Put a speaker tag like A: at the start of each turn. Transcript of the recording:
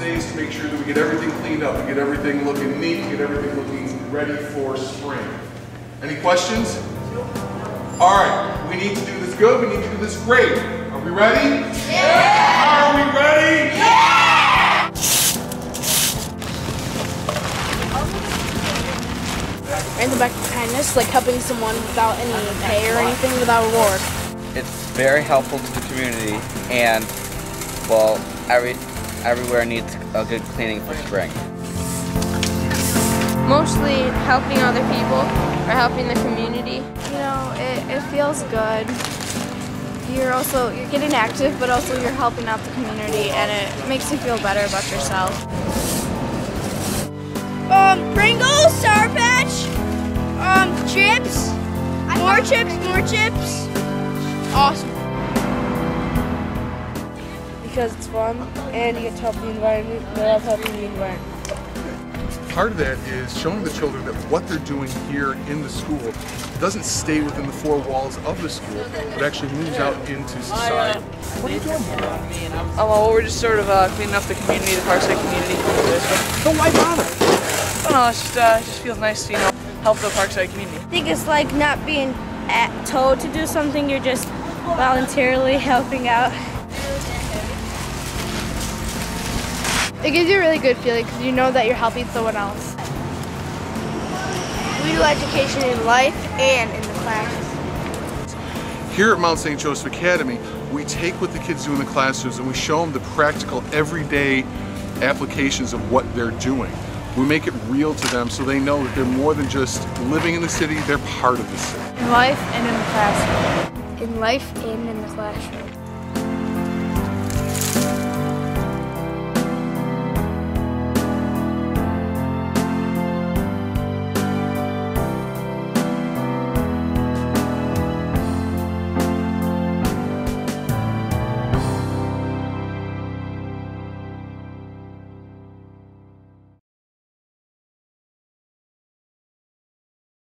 A: to make sure that we get everything cleaned up, we get everything looking neat, get everything looking ready for spring. Any questions? All right, we need to do this good, we need to do this great. Are we ready? Yeah! Are we ready? Yeah!
B: And the back of kindness, like helping someone without any pay or anything, without reward.
C: It's very helpful to the community and, well, every everywhere needs a good cleaning for spring.
D: Mostly helping other people or helping the community.
E: You know, it, it feels good. You're also you're getting active, but also you're helping out the community, and it makes you feel better about yourself.
F: Um, Pringles, Sour Patch, um, chips, more chips, more chips. Awesome.
B: Because it's fun and you get to help the environment. They love helping the environment.
A: Part of that is showing the children that what they're doing here in the school doesn't stay within the four walls of the school, but actually moves out into society. What are you doing here?
G: Oh, well, we're just sort of uh, cleaning up the community, the Parkside community.
A: So why bother?
G: I don't know, it's just, uh, it just feels nice to, you know, help the Parkside community.
F: I think it's like not being at, told to do something, you're just voluntarily helping out.
E: It gives you a really good feeling because you know that you're helping someone else.
F: We do education in life and in the class.
A: Here at Mount St. Joseph Academy, we take what the kids do in the classrooms and we show them the practical, everyday applications of what they're doing. We make it real to them so they know that they're more than just living in the city, they're part of the city.
E: In life and in the classroom. In life and in the classroom.